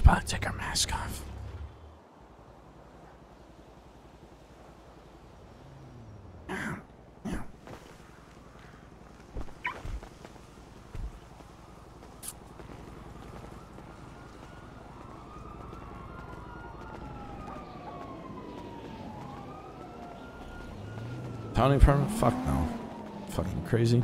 Should probably take our mask off. Tony permit? Fuck no. Fucking crazy.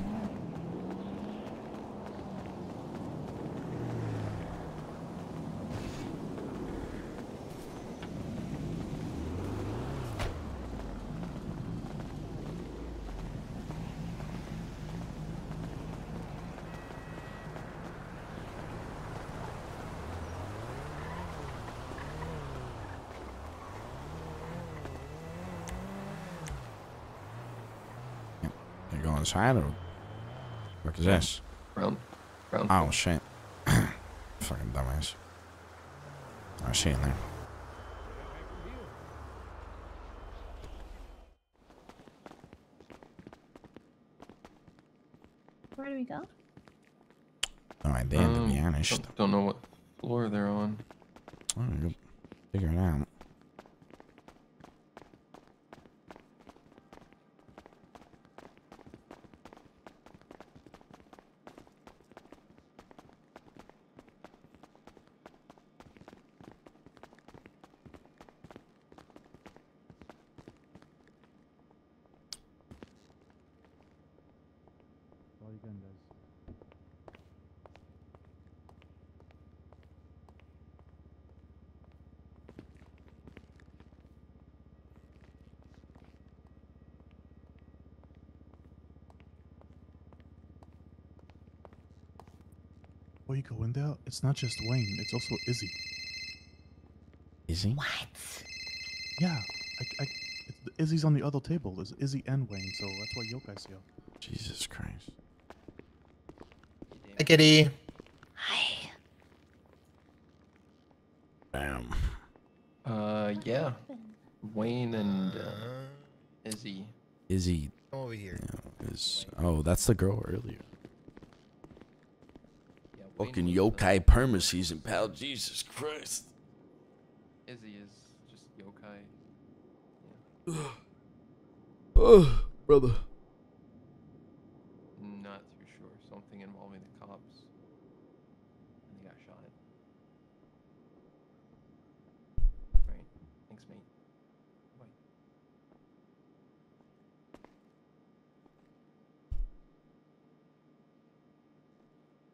You go inside or what is this? Round, round. Oh shit. Fucking dumbass. I see it there. Where do we go? No idea, to be Um, honest. Don't, don't know what floor they're on. Oh, you'll figure it out. All you can, guys. Before you go in there, it's not just Wayne, it's also Izzy. Izzy? What? Yeah, I, I, it's, Izzy's on the other table. There's Izzy and Wayne, so that's why Yokai's here. Jesus Christ. Hi, Kitty. Hi. Damn. Uh, yeah. Wayne and uh, Izzy. Izzy Come over here. yeah, is. Oh, that's the girl earlier. Yeah, Wayne Fucking was the- yokai perma season, pal. Jesus Christ. Izzy is just yokai. Oh, brother. Not too sure. Something involving the cops. And they got shot. Right. Thanks, mate. Bye.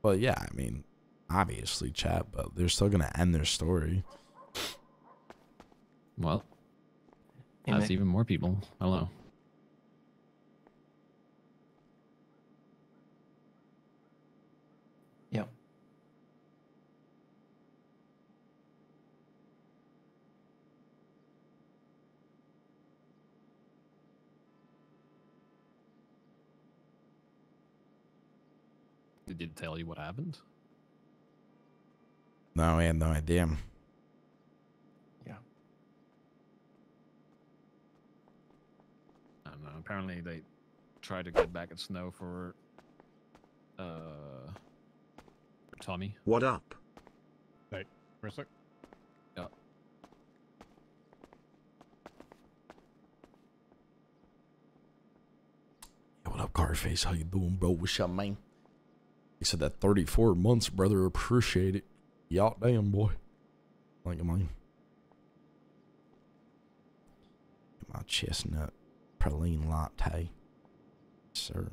Well, yeah, I mean, obviously, chat, but they're still gonna end their story. Well, Hey, that's Mick. even more people. Hello. Did it tell you what happened? No, I had no idea. Yeah. I don't know. Apparently, they tried to get back at Snow for uh Tommy. What up? Hey, for a sec. Yeah. What up, Carface? How you doing, bro? What's up, man? He said that 34 months, brother. Appreciate it. Y'all damn, boy. Like, am I? My chestnut praline latte. Sir.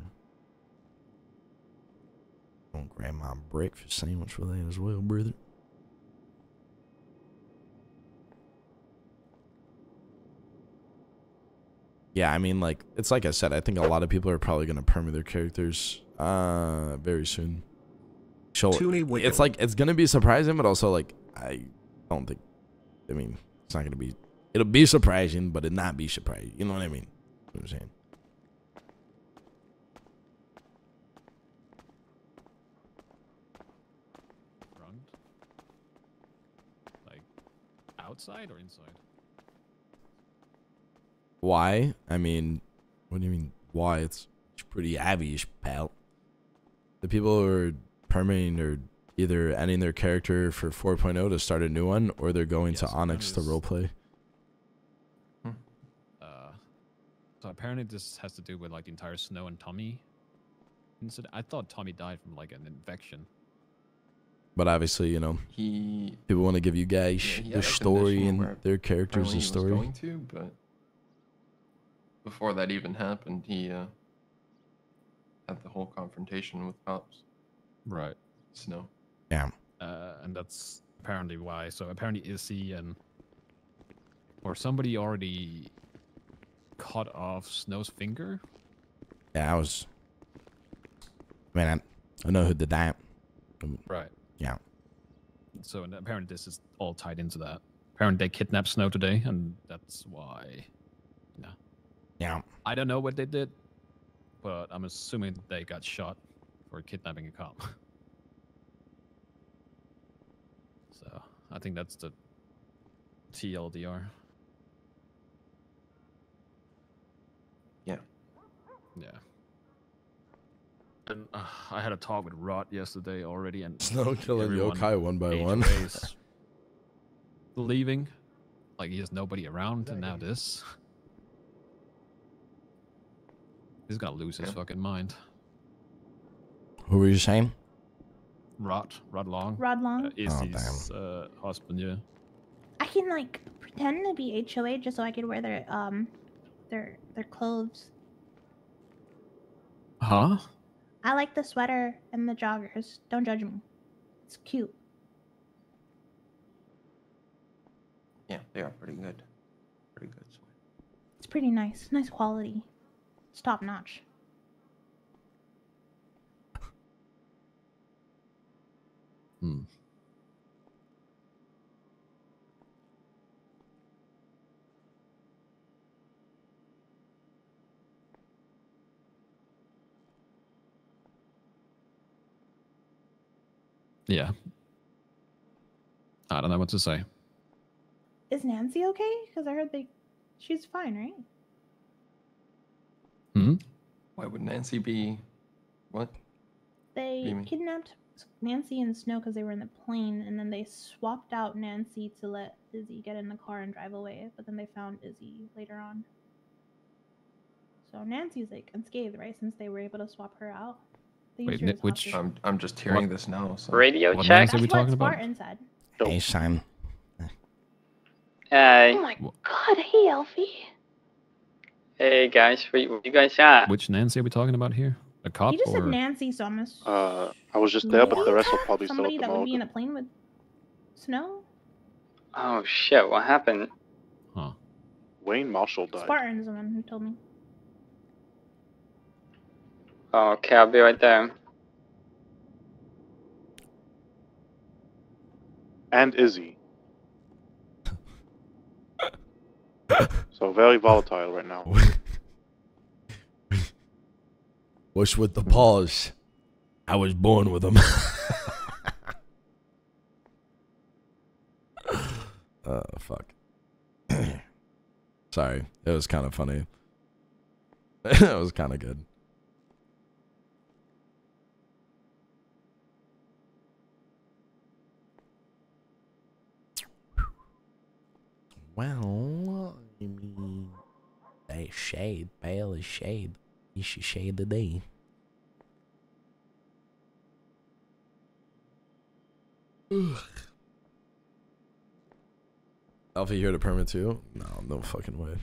Gonna grab my breakfast sandwich for that as well, brother. Yeah, I mean, like it's like I said. I think a lot of people are probably gonna permit their characters uh very soon. So Toonie it's like it's gonna be surprising, but also like I don't think. I mean, it's not gonna be. It'll be surprising, but it not be surprising. You know what I mean? What I'm saying. Front? Like outside or inside? Why? I mean, what do you mean? Why? It's, it's pretty obvious, pal. The people who are permitting their either ending their character for 4.0 to start a new one, or they're going to Onyx to that is- roleplay. Uh, so apparently this has to do with like the entire Snow and Tommy incident. I thought Tommy died from like an infection. But obviously, you know, He people want to give you guys he had their story and their characters apparently and he story. was going to, but before that even happened, he uh, had the whole confrontation with cops. Right. Snow. Yeah. Uh, and that's apparently why. So apparently Izzy and or somebody already cut off Snow's finger. Yeah, I was. Man, I, I know who did that. Right. Yeah. So and apparently this is all tied into that. Apparently they kidnapped Snow today, and that's why. Yeah. Yeah. I don't know what they did, but I'm assuming they got shot for kidnapping a cop. so I think that's the TLDR. Yeah. Yeah. And uh, I had a talk with Rod yesterday already, and Snow killing yokai one by one. Leaving. Like he has nobody around, and now this. He's gonna lose his Yeah. fucking mind. Who were you saying? Rod, Rod Long, Rod Long. uh, his uh, husband. Yeah. I can like pretend to be HOA just so I could wear their um their their clothes. Huh? I like the sweater and the joggers. Don't judge me. It's cute. Yeah, they are pretty good. Pretty good. So It's pretty nice. Nice quality. It's top notch. Hmm. Yeah. I don't know what to say. Is Nancy okay? Because I heard they, she's fine, right? Hmm? Why would Nancy be? What? They you kidnapped Nancy and Snow because they were in the plane, and then they swapped out Nancy to let Izzy get in the car and drive away. But then they found Izzy later on. So Nancy's like unscathed, right? Since they were able to swap her out. Wait, used her Ni- as which- I'm I'm just hearing this now. So Radio What check. Nancy are we That's talking about? Spartan said. Hey, son. Hey, Oh my god! Hey, Elfie. Hey guys, where you, where you guys at? Which Nancy are we talking about here? A cop You just or said Nancy, so I'm ass- Uh, I was just there, but the rest will probably still somebody at the that would be in morgue. a plane with Snow. Oh shit, what happened? Huh. Wayne Marshall died. Spartan's the one who told me. Oh, okay, I'll be right there. And Izzy. so very volatile right now. What's with the paws. I was born with them. uh, fuck. Sorry, it was kind of funny. it was kind of good. Well, I mean, they shade, pale as shade. You should shade the day. Alfie here to permit too? No, no fucking way.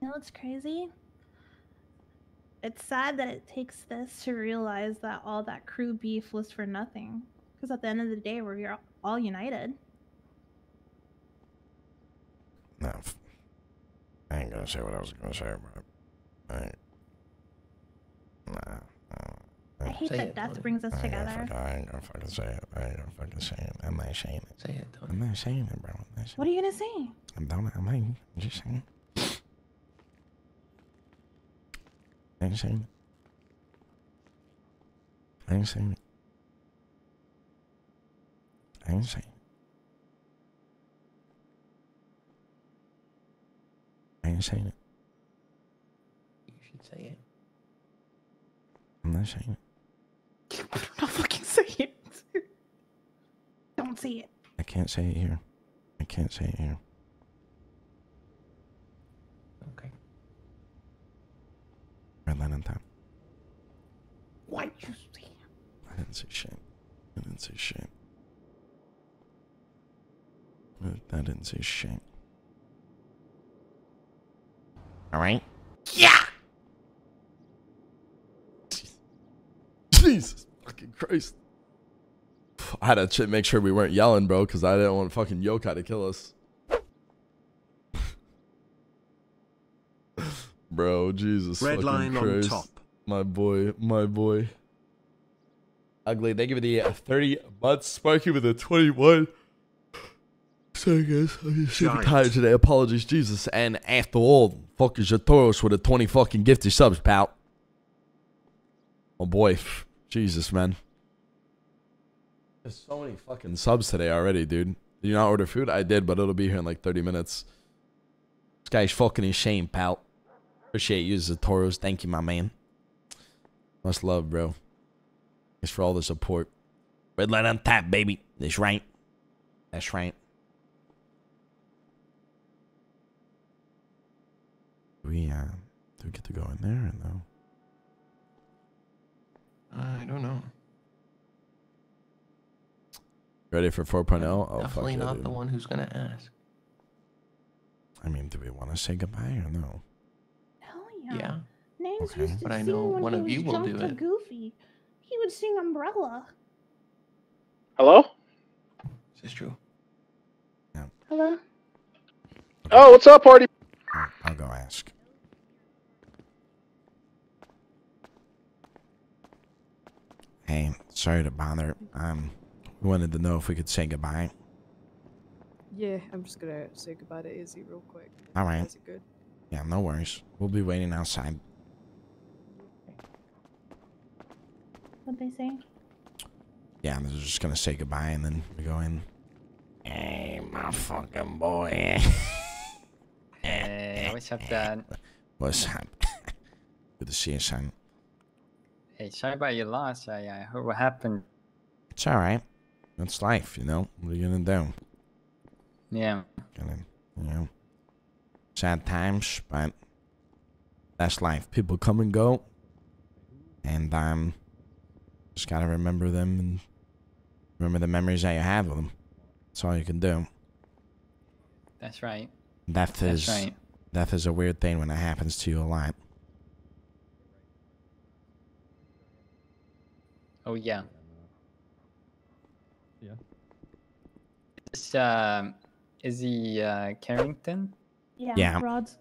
You know what's crazy? It's sad that it takes this to realize that all that crew beef was for nothing. Because at the end of the day, we're all united. No, f- I ain't gonna say what I was gonna say, but I ain't. Nah, nah. I hate Say that it, death brings us I together. fuck, I ain't gonna fucking say it. I ain't gonna fucking say it. I'm not saying it. say it, Tony. I'm not saying it, bro. Saying What are you gonna say? I'm down. I'm not. I'm just saying. I ain't saying it. I ain't saying it. I ain't saying it. I ain't saying it. You should say it. I'm not saying it. I don't fucking say it. Don't say it. I can't say it here. I can't say it here. Okay. Red line on top. Why you say it? I didn't say shit. I didn't say shit. I didn't say shit. All right. Yeah. Jesus fucking Christ. I had to make sure we weren't yelling, bro, because I didn't want fucking yokai to kill us. bro, Jesus. Red fucking line on top. My boy, my boy. Ugly, they give it the uh, 30 months. Sparky with a 21. Sorry, guys. I'm just super tired today. Apologies, Jesus. And after all, fuck is your with a 20 fucking gifted subs, pal. Oh boy. Jesus, man. There's so many fucking subs today already, dude. Did you not order food? I did, but it'll be here in like 30 minutes. This guy's fucking insane, pal. Appreciate you, Zatoros. Thank you, my man. Much love, bro. Thanks for all the support. Red light on tap, baby. That's right. That's right. We, uh, do we get to go in there or no? I don't know. Ready for 4.0? Oh, fuck Definitely yeah, not dude. the one who's gonna ask. I mean, do we want to say goodbye or no? Hell yeah. Yeah. Names Okay. used to But I know when one of you will do it. Goofy. He would sing Umbrella. Hello? Is this true? Hello? Oh, what's up, party? I'll, I'll go ask. Hey, sorry to bother. Um, we wanted to know if we could say goodbye. Yeah, I'm just gonna say goodbye to Izzy real quick. All right. Is it good? Yeah, no worries. We'll be waiting outside. What'd they say? Yeah, they're just gonna say goodbye and then we go in. Hey, my fucking boy. Hey, what's up, Dad? What's up? Good to see you, son. Hey, sorry about your loss. I, I heard what happened. It's all right. That's life, you know. What are you gonna do? Yeah. Gonna, you know, sad times, but that's life. People come and go, and um, just gotta remember them and remember the memories that you have with them. That's all you can do. That's right. Death That's is right. death is a weird thing when it happens to you a lot. Oh, yeah. Yeah. This, um, Izzy uh, Carrington? Yeah, Yeah. Rod's.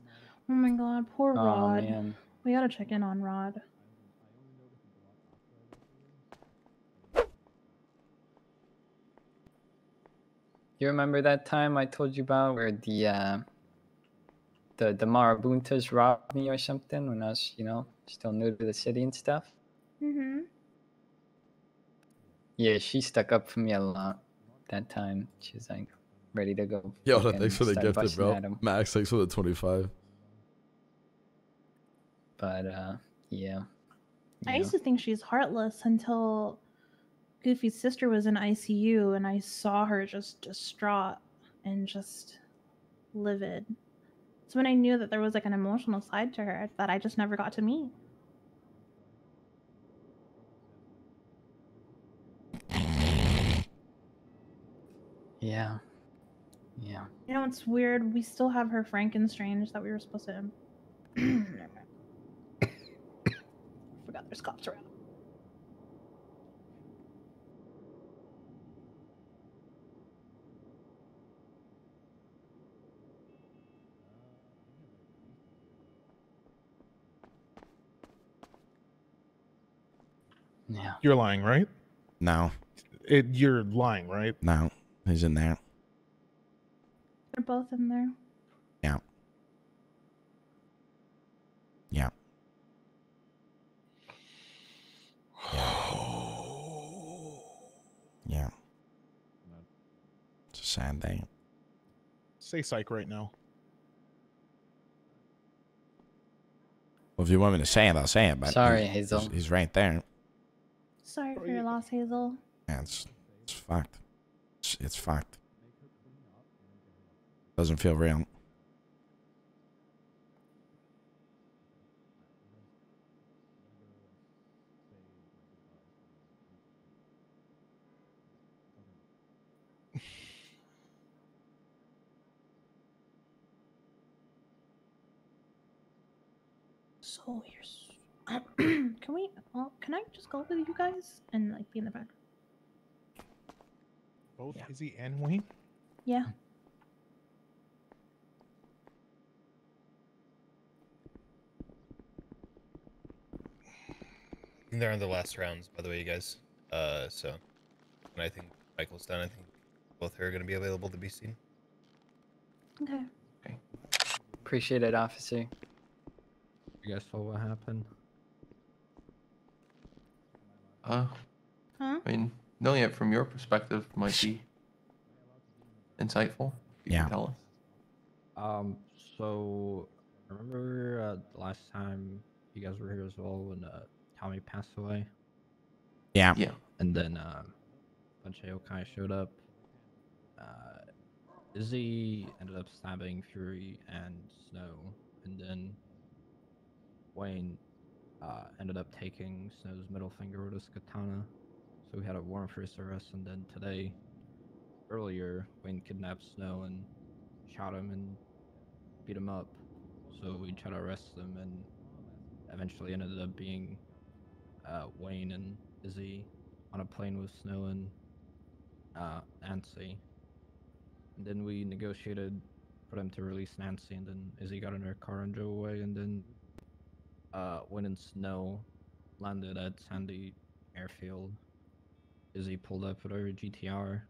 Oh my god, poor Oh, Rod. man. We gotta check in on Rod. You remember that time I told you about where the uh, the the Marabuntas robbed me or something when I was, you know, still new to the city and stuff? Mm-hmm. Yeah, she stuck up for me a lot that time. She's like ready to go. Yo, fucking thanks for the start gifted, busting bro. Max, thanks for the twenty-five. But uh, yeah. I yeah. used to think she's heartless until Goofy's sister was in ICU and I saw her just distraught and just livid. So when I knew that there was like an emotional side to her that I just never got to meet. Yeah. Yeah. You know, it's weird. We still have her Frankenstrange that we were supposed to. Forgot there's cops around. Yeah. You're lying, right? No, It, you're lying, right? no, he's in there. They're both in there. Yeah. Yeah. Yeah. It's a sad day. Say psych right now. Well, if you want me to say it, I'll say it. But Sorry, he's, Hazel. He's, he's right there. Sorry for your loss, Hazel. Yeah, it's it's fucked. It's, fucked. Doesn't feel real. So here's. can we? Well, can I just go with you guys and like be in the back? Both Yeah. Izzy and Wayne? Yeah. They're in the last rounds, by the way, you guys. Uh, so when I think Michael's done, I think both are going to be available to be seen. Okay. Appreciate it, officer. You guys saw what happened? Uh, Huh? I mean, knowing it from your perspective might be insightful. You Yeah. Can tell us. Um, so remember uh, the last time you guys were here as well when uh, Tommy passed away, Yeah. Yeah. and then um, a bunch of yokai showed up. Uh, Izzy ended up stabbing Fury and Snow, and then Wayne uh, ended up taking Snow's middle finger with his katana. So we had a warrant for his arrest, and then today, earlier, Wayne kidnapped Snow and shot him and beat him up. So we tried to arrest them, and eventually ended up being uh, Wayne and Izzy on a plane with Snow and uh, Nancy. And then we negotiated for them to release Nancy, and then Izzy got in her car and drove away, and then uh, Wayne and Snow landed at Sandy Airfield. Izzy pulled up with her GTR.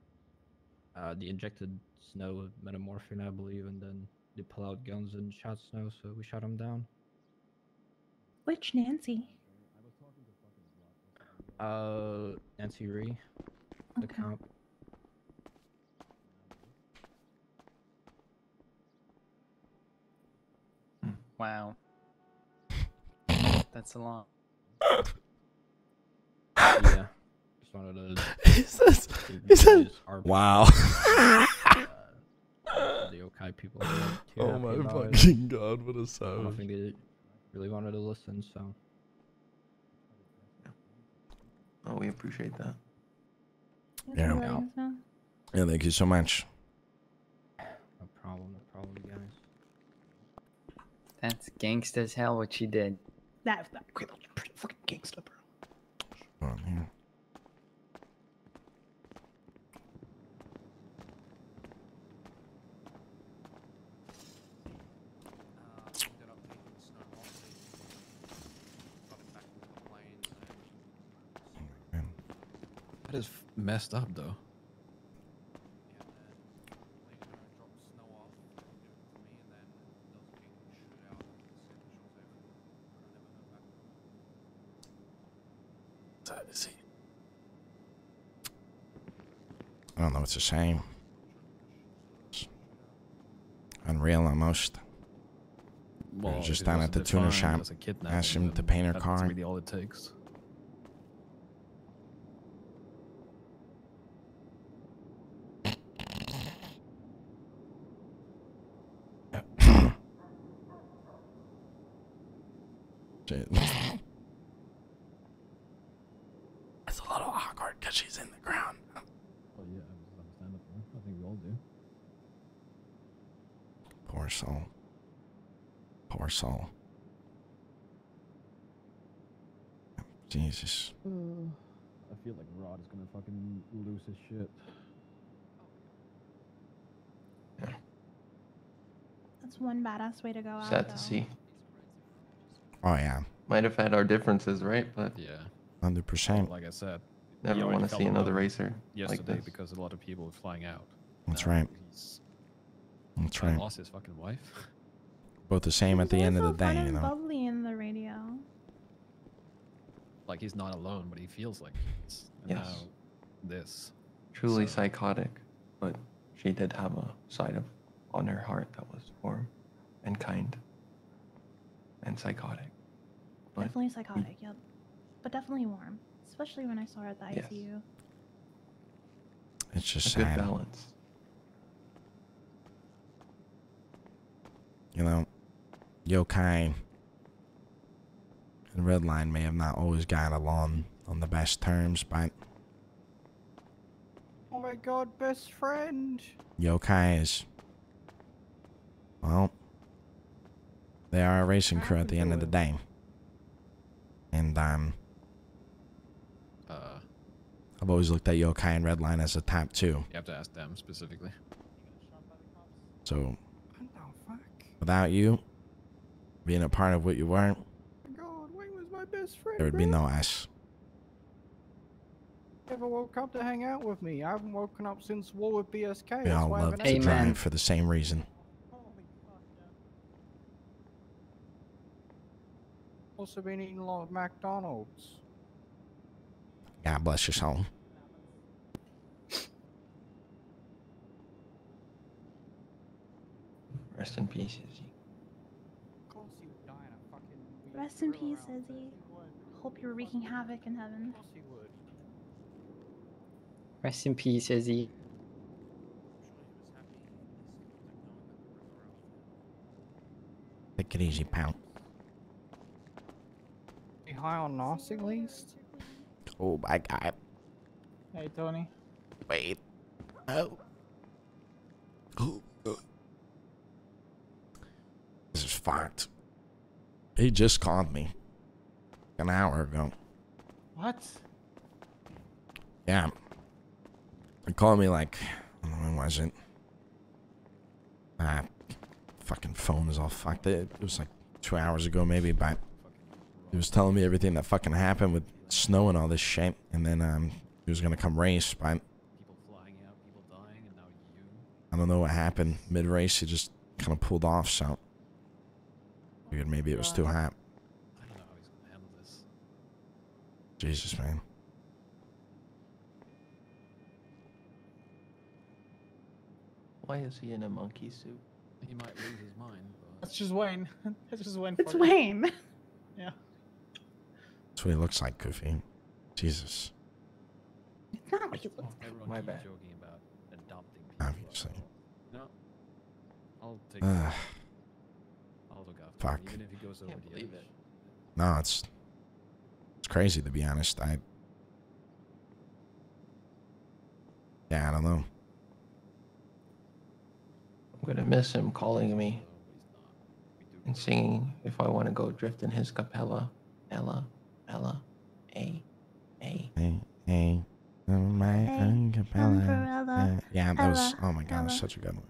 Uh, they injected Snow with metamorphin, I believe, and then they pull out guns and shot Snow, so we shot him down. Which Nancy? Uh, Nancy Ree, the Okay. cop. Wow. That's a lot. yeah. Just wanted to. He says, he you said, wow. uh, the yokai people. were oh my about it. fucking god, what a I don't savage. think they really wanted to listen, so. Oh, we appreciate that. Thanks Yeah. for letting us know. Yeah, thank you so much. No problem, no problem, guys. That's gangsta as hell what she did. That Pretty fucking gangsta, bro. Oh, yeah. Man. That is messed up, though. That is it. I don't know It's a shame. It's unreal almost. Well, just down at the defined shop, as a kidnapping, asked him to paint her car. that's really all it takes. Shit. It's a little awkward because she's in the ground. Oh yeah, I understand it. I think we all do. Poor soul. Poor soul. Jesus. I feel like Rod is gonna fucking lose his shit. That's one badass way to go out. Sad though. to see. Oh yeah, Might have had our differences, right? But Yeah. hundred percent. Like I said, never want to see another alone racer like yesterday this. because a lot of people were flying out. That's Now right. He's That's kinda right. lost his fucking wife. Both the same at the end of the always so fun day, you and know. Bubbly in the radio. Like he's not alone, but he feels like he Yes. now this. Truly So- psychotic, but she did have a side of on her heart that was warm and kind and psychotic. But Definitely psychotic, mm. yep. But definitely warm. Especially when I saw her at the Yes. ICU. It's just a good balance. You know, Yokai and Redline may have not always got along on the best terms, but Oh my god, best friend. Yokai is, well, they are a racing crew at the end of the day. And, um, Uh, I've always looked at Yokai and Redline as a top two. you have to ask them specifically. So, What the fuck? without you being a part of what you were, God, Wayne was my best friend. there would be bro. no us. Never woke up to hang out with me. I haven't woken up since war with BSK. We all I love haven't to ate- drive for the same reason. Also been eating a lot of McDonald's. God bless your soul. Rest in peace, Izzy. Of course he would die in a fucking weed Rest in peace, around Izzy. Hope you're wreaking havoc in heaven. Of course he would. Rest in peace, Izzy. Take it easy, pal. Be high on Nos at least. Oh my god. Hey, Tony. Wait. Oh. Oh. This is fucked. He just called me an hour ago. What? Yeah. He called me like, when was it? Ah, fucking phone is all fucked. It, it was like two hours ago, maybe, but he was telling me everything that fucking happened with snow and all this shit. And then um, he was gonna come race, but People flying out, people dying, and now you. I don't know what happened mid race. He just kind of pulled off, so figured maybe it was too hot. I don't know how he's gonna handle this. Jesus, man. Why is he in a monkey suit? He might lose his mind, but That's just Wayne. That's just Wayne. It's for you. Wayne. Yeah. That's what he looks like, Goofy. Jesus, It's not what he looks like. everyone My keeps bad. joking about adopting people. obviously. No, I'll take. Ugh. I'll look after fuck. even if he goes over the edge. it. No, it's it's crazy to be honest. I yeah, I don't know. I'm gonna miss him calling me No, but he's not. We do. and singing if I want to go drift in his capella. Ella, Ella, A, A. A, hey, oh my Hey, acapella. umbrella, Uh, yeah, that was oh my god, it was such a good one.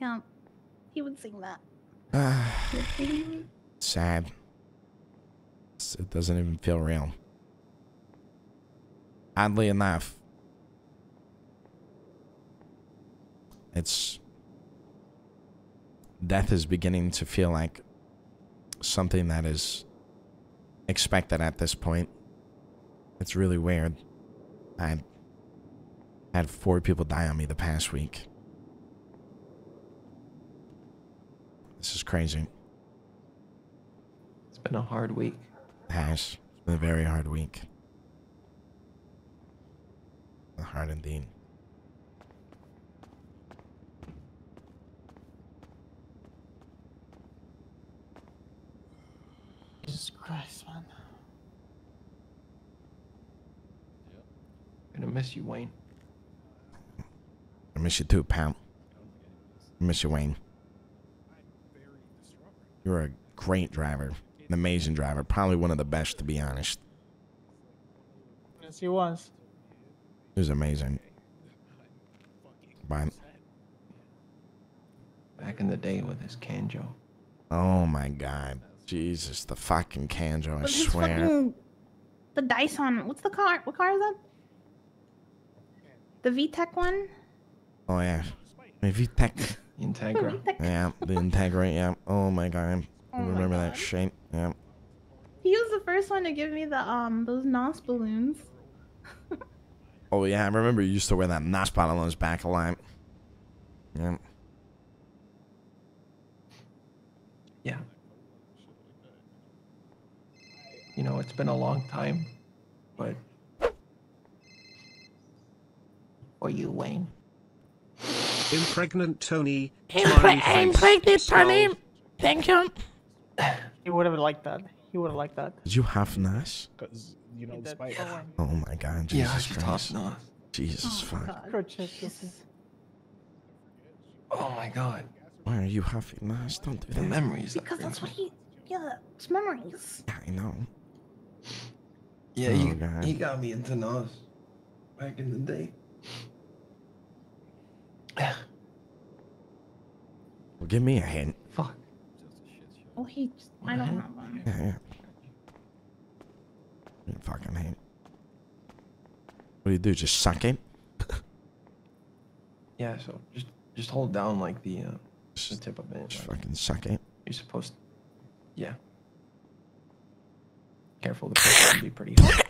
Yeah. He would sing that. Sad. It doesn't even feel real. Oddly enough, it's death is beginning to feel like something that is expected at this point. It's really weird. I had four people die on me the past week. This is crazy. It's been a hard week. It has. It's been a very hard week. Hard indeed. Jesus Christ, man. Gonna miss you, Wayne. I miss you too, pal. I miss you, Wayne. You were a great driver. An amazing driver. Probably one of the best, to be honest. Yes, he was. He was amazing. But, Back in the day with his Kanjo. oh my god. Jesus, the fucking Kanjo, I But his swear. fucking- the Dyson. What's the car? What car is that? The VTEC one? Oh, yeah. Maybe tech. Integra. Yeah, the Integra, yeah. Oh my god. I Oh my remember that shape. Yeah. He was the first one to give me the um those NOS balloons. Oh yeah, I remember you used to wear that NOS bottle on his back a lot. Yeah. Yeah. You know, it's been a long time, but for you, Wayne. Impregnant Tony. I'm, smiley I'm face, pregnant, skull. Tony. Thank you. He would have liked that. He would have liked that. Did you have Nash? Because, you know, He did. despite. Oh, my god, Jesus I Christ. thought not. Jesus Oh, fuck. God. Oh my god. Why are you huffing Nash? Don't do The that. memories. Because that's what he. Yeah, it's memories. Yeah, I know. Yeah, Oh, he, God. he got me into Nas back in the day. Give me a hint. Fuck. Well, he. Just, I don't have one. Yeah, yeah. You fucking hint. What do you do? Just suck it? Yeah, so just just hold down like the uh, the tip of it. Just like, fucking suck it. you're supposed. Yeah. Careful, the pressure can be pretty hot.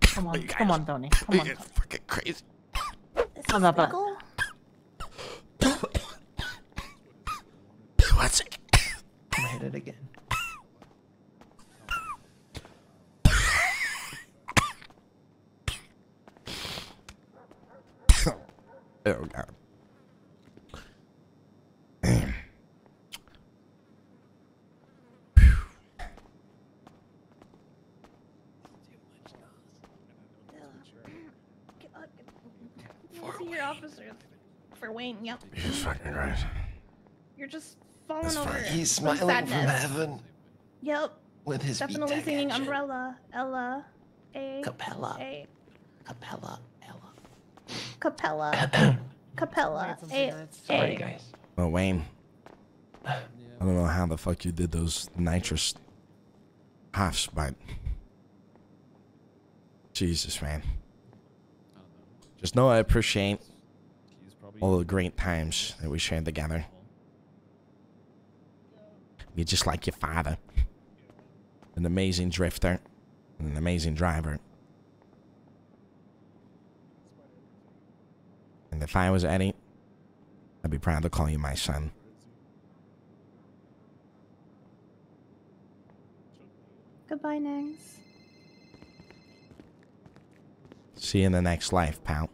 Come on, come on, Tony. Come on. You're fucking crazy. Is Blah, this blah, blah. legal? What's it? I'm gonna hit it again. Oh god. Get up, get up. See your officers. For Wayne, yep. Jesus fucking Christ. You're just falling That's over. fine. He's from smiling from heaven Yep. with his Definitely singing engine. Umbrella. Ella. A. Capella. A. Capella. Ella. Capella. Capella. A. Sorry, guys. Well, Wayne. I don't know how the fuck you did those nitrous halves, but Jesus, man. Just know I appreciate all the great times that we shared together. You're just like your father, an amazing drifter, and an amazing driver. And if I was Eddie, I'd be proud to call you my son. Goodbye, Nangs. See you in the next life, pal.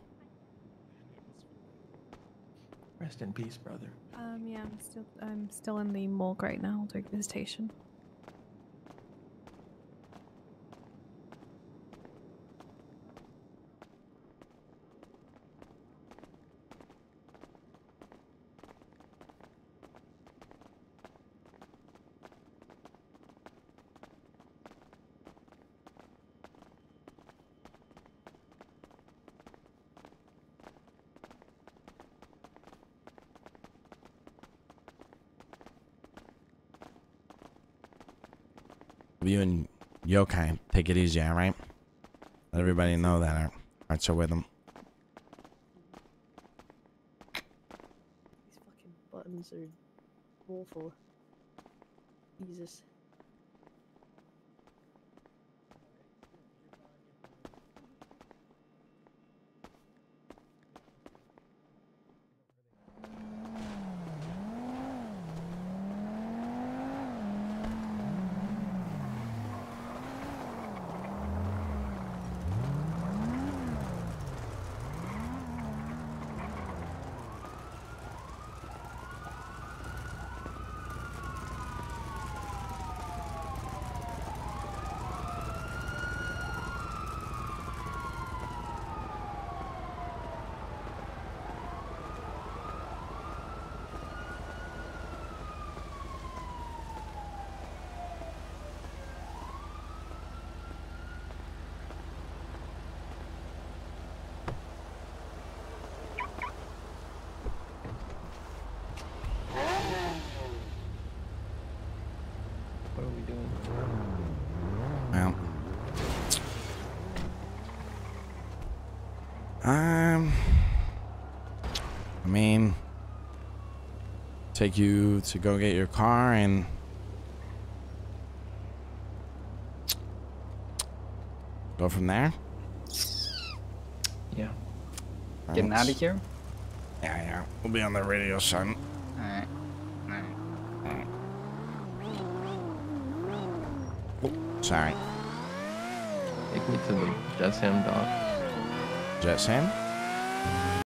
Rest in peace, brother. Um, yeah, I'm still I'm still in the morgue right now doing visitation. You and Yokai, take it easy, alright? Let everybody know that hearts are with them. These fucking buttons are awful. Jesus. take you to go get your car and go from there. Yeah. Right. Getting out of here? Yeah, yeah. We'll be on the radio, son. All right, all right, all right. Sorry. Take me to the Jetsam dock. Ham?